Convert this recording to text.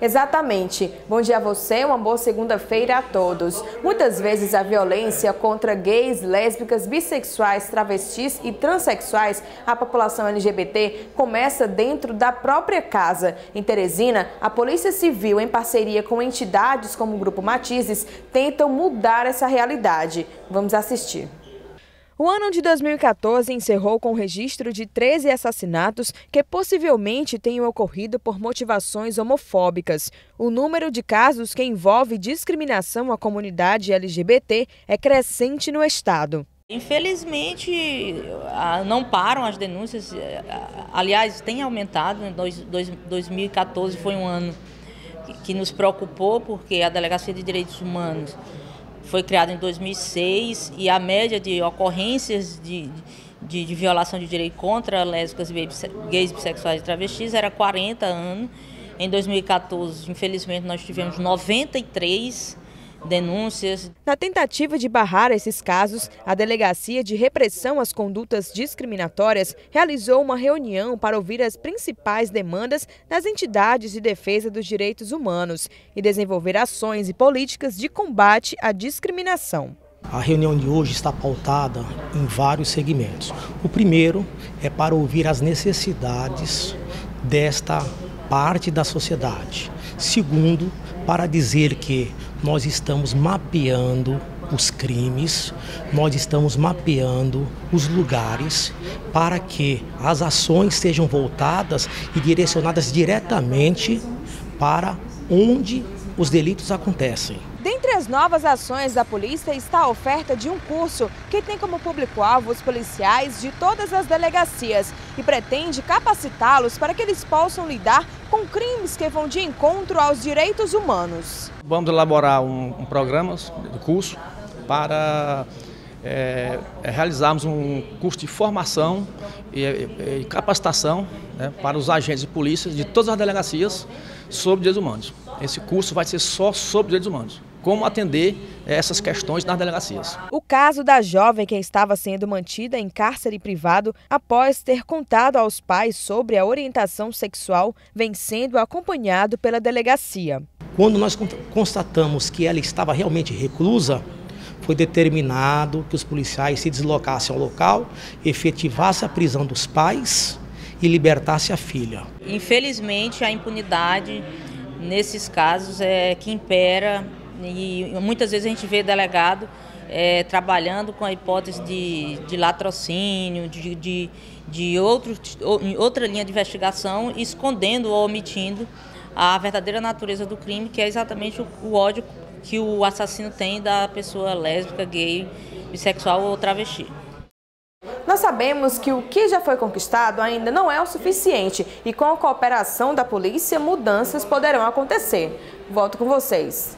Exatamente. Bom dia a você, uma boa segunda-feira a todos. Muitas vezes a violência contra gays, lésbicas, bissexuais, travestis e transexuais, a população LGBT, começa dentro da própria casa. Em Teresina, a Polícia Civil, em parceria com entidades como o Grupo Matizes, tentam mudar essa realidade. Vamos assistir. O ano de 2014 encerrou com o registro de 13 assassinatos que possivelmente tenham ocorrido por motivações homofóbicas. O número de casos que envolve discriminação à comunidade LGBT é crescente no estado. Infelizmente, não param as denúncias. Aliás, tem aumentado. 2014 foi um ano que nos preocupou, porque a Delegacia de Direitos Humanos foi criado em 2006 e a média de ocorrências de, de, de violação de direito contra lésbicas, gays, bissexuais e travestis era 40 anos. Em 2014, infelizmente, nós tivemos 93 denúncias. Na tentativa de barrar esses casos, a Delegacia de Repressão às Condutas Discriminatórias realizou uma reunião para ouvir as principais demandas das entidades de defesa dos direitos humanos e desenvolver ações e políticas de combate à discriminação. A reunião de hoje está pautada em vários segmentos. O primeiro é para ouvir as necessidades desta parte da sociedade. Segundo, para dizer que nós estamos mapeando os crimes, nós estamos mapeando os lugares para que as ações sejam voltadas e direcionadas diretamente para onde os delitos acontecem. As novas ações da polícia está a oferta de um curso que tem como público-alvo os policiais de todas as delegacias e pretende capacitá-los para que eles possam lidar com crimes que vão de encontro aos direitos humanos. Vamos elaborar um, um programa de curso para é, realizarmos um curso de formação e, e, e capacitação né, para os agentes de polícia de todas as delegacias sobre direitos humanos. Esse curso vai ser só sobre direitos humanos como atender essas questões nas delegacias. O caso da jovem que estava sendo mantida em cárcere privado após ter contado aos pais sobre a orientação sexual vem sendo acompanhado pela delegacia. Quando nós constatamos que ela estava realmente reclusa, foi determinado que os policiais se deslocassem ao local, efetivassem a prisão dos pais e libertassem a filha. Infelizmente, a impunidade nesses casos é que impera e muitas vezes a gente vê delegado é, trabalhando com a hipótese de, de latrocínio, de, de, de outro, outra linha de investigação, escondendo ou omitindo a verdadeira natureza do crime, que é exatamente o, o ódio que o assassino tem da pessoa lésbica, gay, bissexual ou travesti. Nós sabemos que o que já foi conquistado ainda não é o suficiente e com a cooperação da polícia, mudanças poderão acontecer. Volto com vocês.